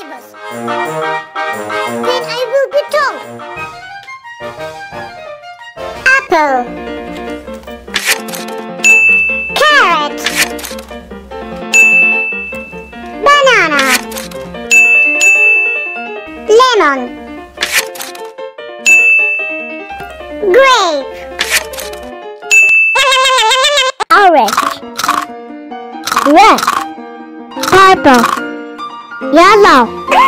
vegetables. Then I will be tall. Apple. Carrot. Banana. Lemon. Grape. Orange. Red. Purple. 两老。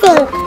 对。